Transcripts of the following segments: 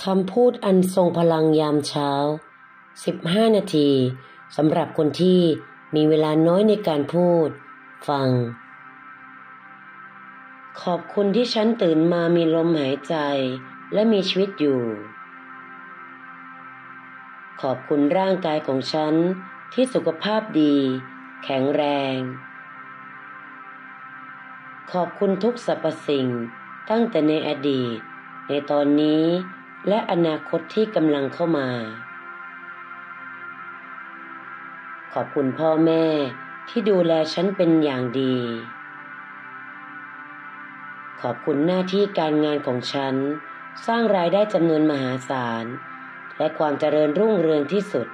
คำพูดอันทรงพลังยามเช้า 15 นาทีสำหรับคนที่มีเวลาน้อยในการพูด ฟัง ขอบคุณที่ฉันตื่นมามีลมหายใจและมีชีวิตอยู่ ขอบคุณร่างกายของฉันที่สุขภาพดี แข็งแรง ขอบคุณทุกสรรพสิ่งตั้งแต่ในอดีต ในตอนนี้ และอนาคตที่กำลังเข้ามา ขอบคุณพ่อแม่ที่ดูแลฉันเป็นอย่างดี ขอบคุณหน้าที่การงานของฉัน สร้างรายได้จำนวนมหาศาล และความเจริญรุ่งเรืองที่สุด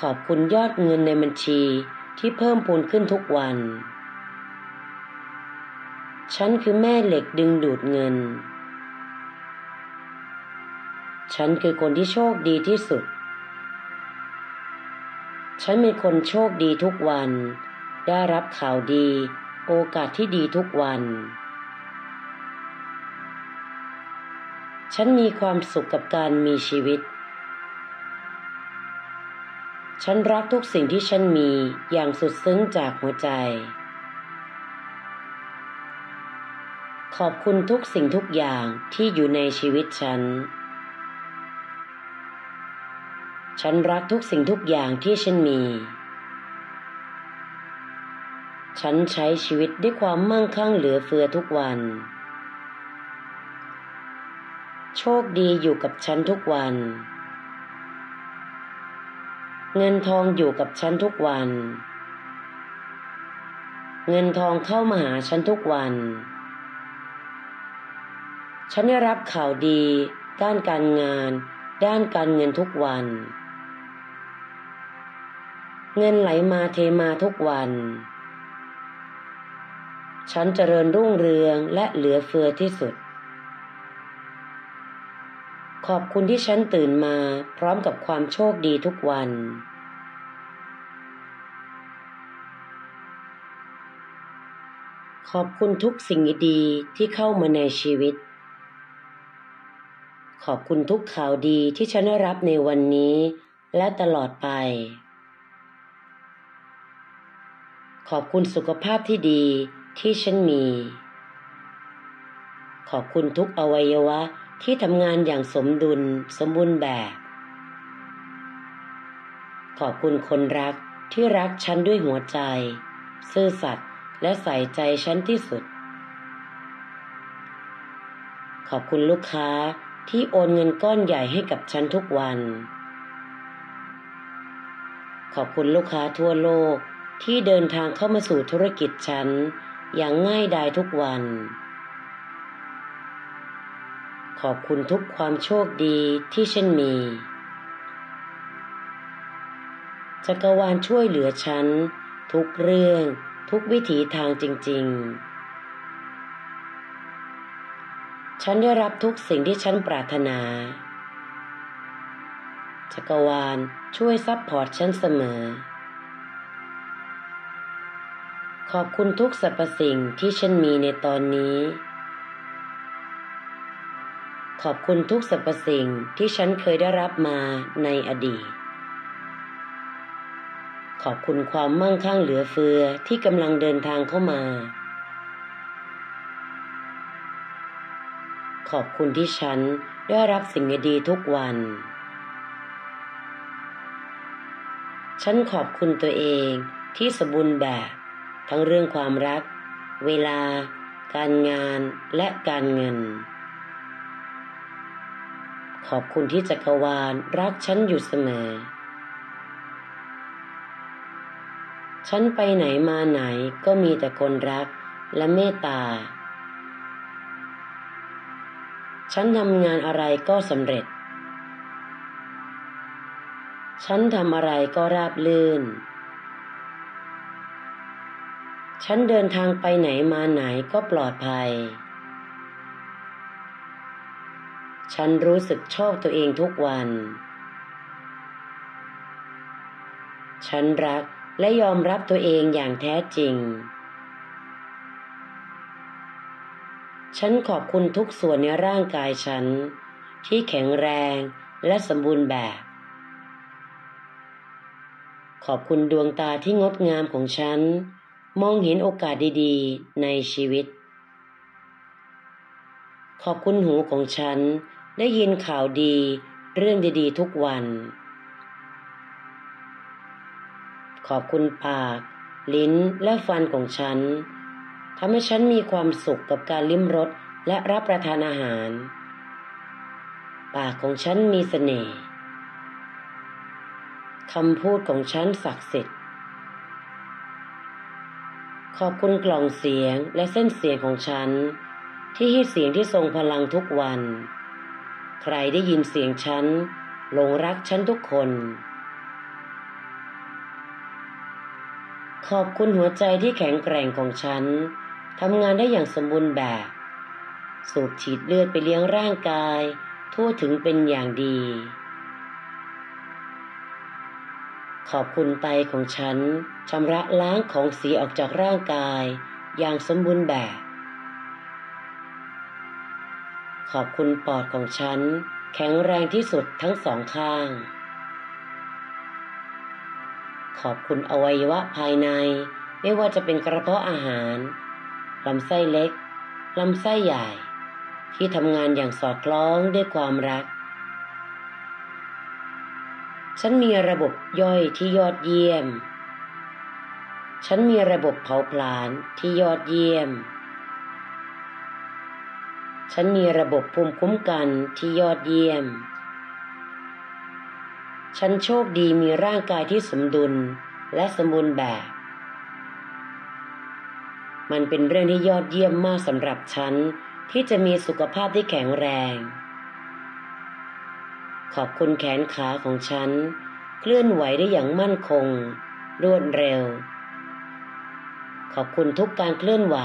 ขอบคุณยอดเงินในบัญชีที่เพิ่มพูนขึ้นทุกวัน ฉันคือแม่เหล็กดึงดูดเงิน ฉันคือคนที่โชคดีที่สุด ฉันเป็นคนโชคดีทุกวัน ได้รับข่าวดี โอกาสที่ดีทุกวัน ฉันมีความสุขกับการมีชีวิต ฉันรักทุกสิ่งที่ฉันมีอย่างสุดซึ้งจากหัวใจ ขอบคุณทุกสิ่งทุกอย่างที่อยู่ในชีวิตฉัน ฉันรักทุกสิ่งทุกอย่างที่ฉันมี ฉันใช้ชีวิตด้วยความมั่งคั่งเหลือเฟือทุกวัน โชคดีอยู่กับฉันทุกวัน เงินทองอยู่กับฉันทุกวัน เงินทองเข้ามาหาฉันทุกวัน ฉันได้รับข่าวดี ด้านการงาน ด้านการเงินทุกวัน เงินไหลมาเทมาทุกวัน ฉันเจริญรุ่งเรืองและเหลือเฟือที่สุด ขอบคุณที่ฉันตื่นมาพร้อมกับความโชคดีทุกวันขอบคุณทุกสิ่งดีที่เข้ามาในชีวิต ขอบคุณทุกข่าวดีที่ฉันได้รับในวันนี้ และตลอดไป ขอบคุณสุขภาพที่ดีที่ฉันมี ขอบคุณทุกอวัยวะที่ทำงานอย่างสมดุลสมบูรณ์แบบ ขอบคุณคนรักที่รักฉันด้วยหัวใจ ซื่อสัตย์และใส่ใจฉันที่สุด ขอบคุณลูกค้า ที่โอนเงินก้อนใหญ่ให้กับฉันทุกวัน ขอบคุณลูกค้าทั่วโลกที่เดินทางเข้ามาสู่ธุรกิจฉัน อย่างง่ายดายทุกวัน ขอบคุณทุกความโชคดีที่ฉันมีจักรวาลช่วยเหลือฉัน ทุกเรื่อง ทุกวิถีทางจริง ๆ ฉันได้รับทุกสิ่งที่ฉันปรารถนา จักรวาลช่วย support ฉันเสมอ ขอบคุณทุกสรรพสิ่งที่ฉันมีในตอนนี้ ขอบคุณทุกสรรพสิ่งที่ฉันเคยได้รับมาในอดีต ขอบคุณความมั่งคั่งเหลือเฟือที่กำลังเดินทางเข้ามา ขอบคุณที่ฉันได้รับสิ่งดีทุกวัน ฉันขอบคุณตัวเองที่สมบูรณ์แบบ ทั้งเรื่องความรัก เวลา การงานและการเงิน ขอบคุณที่จักรวาลรักฉันอยู่เสมอ ฉันไปไหนมาไหนก็มีแต่คนรักและเมตตา ฉันทำงานอะไรก็สำเร็จ ฉันทำอะไรก็ราบลื่น ฉันเดินทางไปไหนมาไหนก็ปลอดภัย ฉันรู้สึกชอบตัวเองทุกวัน ฉันรักและยอมรับตัวเองอย่างแท้จริง ฉันขอบคุณทุกส่วนในร่างกายฉัน ที่แข็งแรงและสมบูรณ์แบบ ขอบคุณดวงตาที่งดงามของฉัน มองเห็นโอกาสดีๆ ในชีวิต ขอบคุณหูของฉันได้ยินข่าวดีเรื่องดีๆ ทุกวัน ขอบคุณปาก ลิ้นและฟันของฉัน ทำให้ฉันมีความสุขกับการลิ้มรสและรับประทานอาหาร ปากของฉันมีเสน่ห์คำพูดของฉันศักดิ์สิทธิ์ ขอบคุณกล่องเสียงและเส้นเสียงของฉัน ที่ให้เสียงที่ทรงพลังทุกวัน ใครได้ยินเสียงฉันหลงรักฉันทุกคน ขอบคุณหัวใจที่แข็งแกร่งของฉัน ทำงานได้อย่างสมบูรณ์แบบ สูบฉีดเลือดไปเลี้ยงร่างกาย ทั่วถึงเป็นอย่างดี ขอบคุณไตของฉันชำระล้างของเสียออกจากร่างกาย อย่างสมบูรณ์แบบ ขอบคุณปอดของฉัน แข็งแรงที่สุดทั้งสองข้าง ขอบคุณอวัยวะภายในไม่ว่าจะเป็นกระเพาะอาหาร ลำไส้เล็ก ลำไส้ใหญ่ ที่ทำงานอย่างสอดคล้องด้วยความรัก ฉันมีระบบย่อยที่ยอดเยี่ยม ฉันมีระบบเผาผลาญที่ยอดเยี่ยม ฉันมีระบบภูมิคุ้มกันที่ยอดเยี่ยม ฉันโชคดีมีร่างกายที่สมดุลและสมบูรณ์แบบ มันเป็นเรื่องที่ยอดเยี่ยมมากสำหรับฉันที่จะมีสุขภาพที่แข็งแรง ขอบคุณแขนขาของฉัน เคลื่อนไหวได้อย่างมั่นคง รวดเร็ว ขอบคุณทุกการเคลื่อนไหว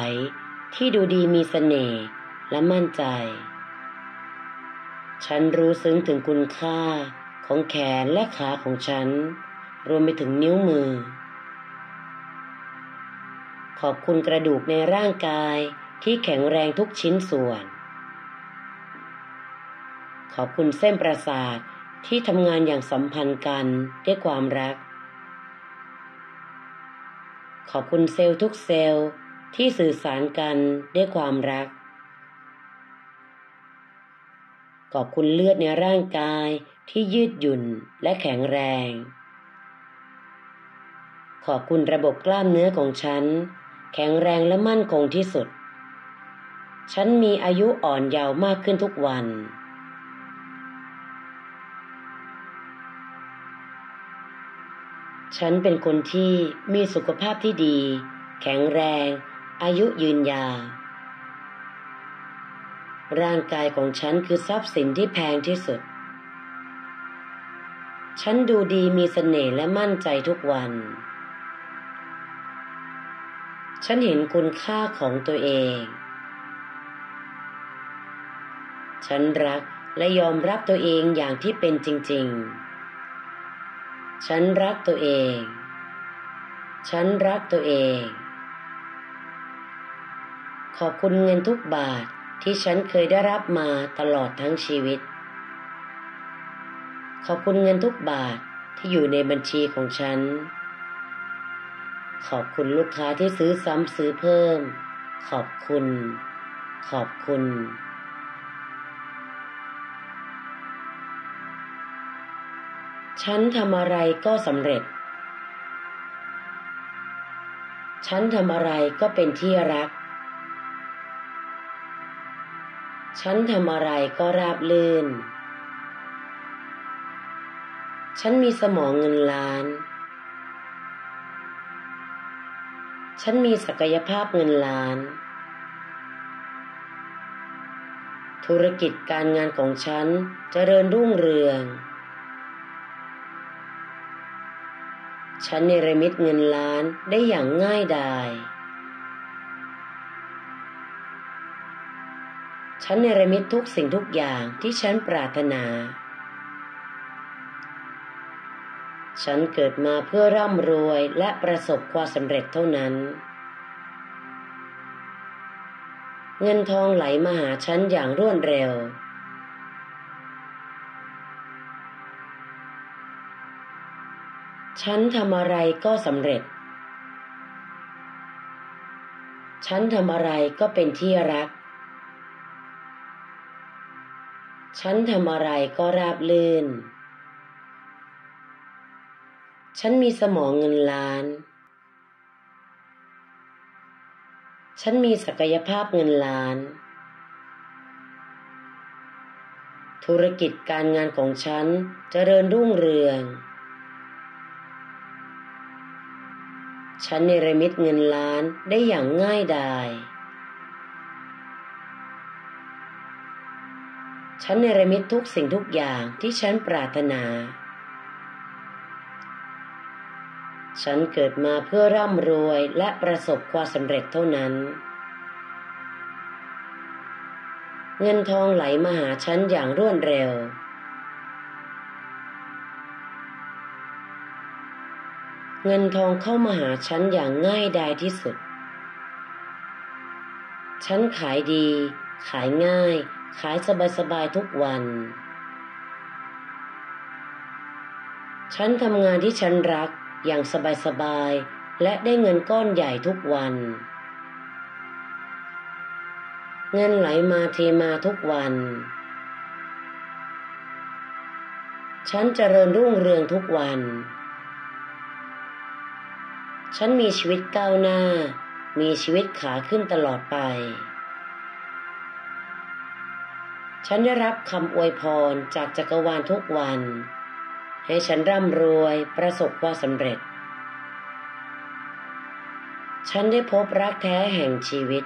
ที่ดูดีมีเสน่ห์และมั่นใจ ฉันรู้ซึ้งถึงคุณค่าของแขนและขาของฉัน รวมไปถึงนิ้วมือ ขอบคุณกระดูกในร่างกายที่แข็งแรงทุกชิ้นส่วน ขอบคุณเส้นประสาทที่ทำงานอย่างสัมพันธ์กันด้วยความรัก ขอบคุณเซลล์ทุกเซลล์ที่สื่อสารกันด้วยความรัก ขอบคุณเลือดในร่างกายที่ยืดหยุ่นและแข็งแรง ขอบคุณระบบกล้ามเนื้อของฉัน แข็งแรงและมั่นคงที่สุด ฉันมีอายุอ่อนเยาว์มากขึ้นทุกวัน ฉันเป็นคนที่มีสุขภาพที่ดี แข็งแรง อายุยืนยาว ร่างกายของฉันคือทรัพย์สินที่แพงที่สุด ฉันดูดีมีเสน่ห์และมั่นใจทุกวัน ฉันเห็นคุณค่าของตัวเอง ฉันรักและยอมรับตัวเองอย่างที่เป็นจริง ๆ ฉันรักตัวเอง ฉันรักตัวเอง ขอบคุณเงินทุกบาทที่ฉันเคยได้รับมาตลอดทั้งชีวิต ขอบคุณเงินทุกบาทที่อยู่ในบัญชีของฉัน ขอบคุณลูกค้าที่ซื้อซ้ำซื้อเพิ่ม ขอบคุณ ขอบคุณ ฉันทำอะไรก็สำเร็จ ฉันทำอะไรก็เป็นที่รัก ฉันทำอะไรก็ราบลื่น ฉันมีสมองเงินล้าน ฉันมีศักยภาพเงินล้าน ธุรกิจการงานของฉันจเจริญรุ่งเรือง ฉันเนรมิตเงินล้านได้อย่างง่ายดาย ฉันเนรมิตทุกสิ่งทุกอย่างที่ฉันปรารถนา ฉันเกิดมาเพื่อร่ำรวยและประสบความสำเร็จเท่านั้น เงินทองไหลมาหาฉันอย่างรวดเร็ว ฉันทำอะไรก็สำเร็จ ฉันทำอะไรก็เป็นที่รัก ฉันทำอะไรก็ราบลื่น ฉันมีสมองเงินล้าน ฉันมีศักยภาพเงินล้าน ธุรกิจการงานของฉันจเจริญรุ่งเรือง ฉันเนรมิตเงินล้านได้อย่างง่ายดาย ฉันเนรมิตทุกสิ่งทุกอย่างที่ฉันปรารถนา ฉันเกิดมาเพื่อร่ำรวยและประสบความสำเร็จเท่านั้น เงินทองไหลมาหาฉันอย่างรวดเร็ว เงินทองเข้ามาหาฉันอย่างง่ายดายที่สุด ฉันขายดี ขายง่าย ขายสบายๆทุกวันฉันทำงานที่ฉันรัก อย่างสบายๆ และได้เงินก้อนใหญ่ทุกวัน เงินไหลมาเทมาทุกวัน ฉันเจริญรุ่งเรืองทุกวัน ฉันมีชีวิตก้าวหน้า มีชีวิตขาขึ้นตลอดไป ฉันได้รับคำอวยพรจากจักรวาลทุกวัน ให้ฉันร่ำรวยประสบความสำเร็จ ฉันได้พบรักแท้แห่งชีวิต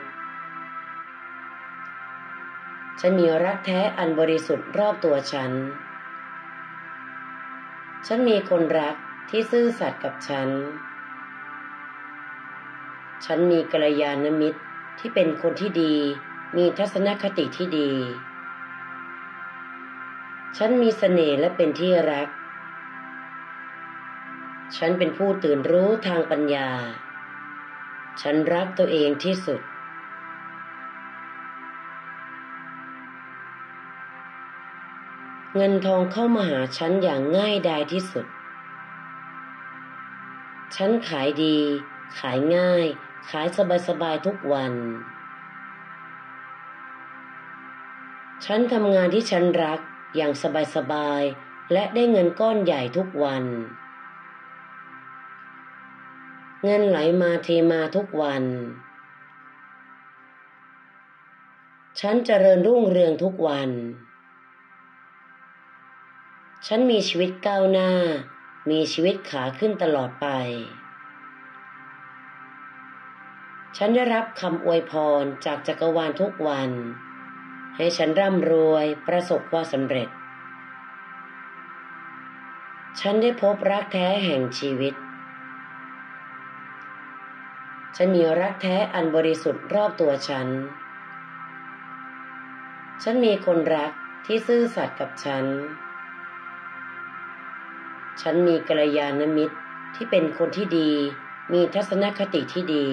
ฉันมีรักแท้อันบริสุทธิ์รอบตัวฉัน ฉันมีคนรักที่ซื่อสัตย์กับฉัน ฉันมีกัลยาณมิตรที่เป็นคนที่ดี มีทัศนคติที่ดี ฉันมีเสน่ห์และเป็นที่รัก ฉันเป็นผู้ตื่นรู้ทางปัญญา ฉันรักตัวเองที่สุด เงินทองเข้ามาหาฉันอย่างง่ายดายที่สุด ฉันขายดี ขายง่าย ขายสบายๆทุกวัน ฉันทำงานที่ฉันรักอย่างสบายๆและได้เงินก้อนใหญ่ทุกวัน เงินไหลมาเทมาทุกวัน ฉันเจริญรุ่งเรืองทุกวัน ฉันมีชีวิตก้าวหน้า มีชีวิตขาขึ้นตลอดไป ฉันได้รับคำอวยพรจากจักรวาลทุกวัน ให้ฉันร่ำรวยประสบความสำเร็จ ฉันได้พบรักแท้แห่งชีวิต ฉันมีรักแท้อันบริสุทธิ์รอบตัวฉัน ฉันมีคนรักที่ซื่อสัตย์กับฉัน ฉันมีกัลยาณมิตรที่เป็นคนที่ดี มีทัศนคติที่ดี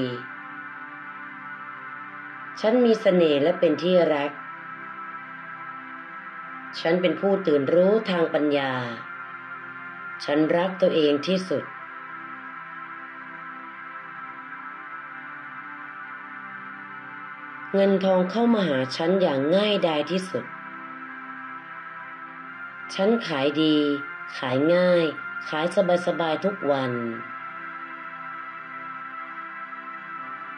ฉันมีเสน่ห์และเป็นที่รัก ฉันเป็นผู้ตื่นรู้ทางปัญญา ฉันรักตัวเองที่สุด เงินทองเข้ามาหาฉันอย่างง่ายดายที่สุด ฉันขายดี ขายง่าย ขายสบายๆทุกวัน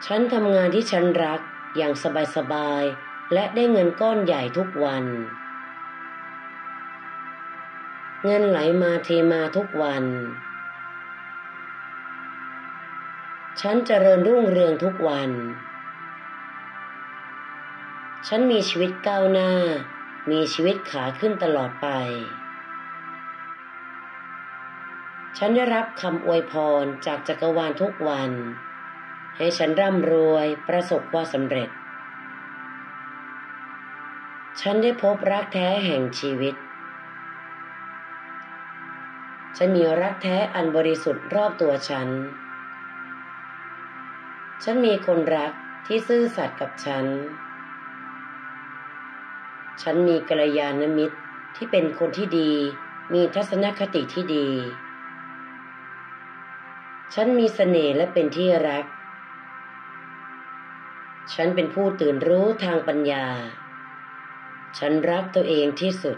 ฉันทำงานที่ฉันรักอย่างสบายๆและได้เงินก้อนใหญ่ทุกวัน เงินไหลมาเทมาทุกวัน ฉันเจริญรุ่งเรืองทุกวัน ฉันมีชีวิตก้าวหน้า มีชีวิตขาขึ้นตลอดไป ฉันได้รับคำอวยพรจากจักรวาลทุกวัน ให้ฉันร่ำรวยประสบความสำเร็จ ฉันได้พบรักแท้แห่งชีวิต ฉันมีรักแท้อันบริสุทธิ์รอบตัวฉัน ฉันมีคนรักที่ซื่อสัตย์กับฉัน ฉันมีกัลยาณมิตรที่เป็นคนที่ดี มีทัศนคติที่ดี ฉันมีเสน่ห์และเป็นที่รัก ฉันเป็นผู้ตื่นรู้ทางปัญญา ฉันรักตัวเองที่สุด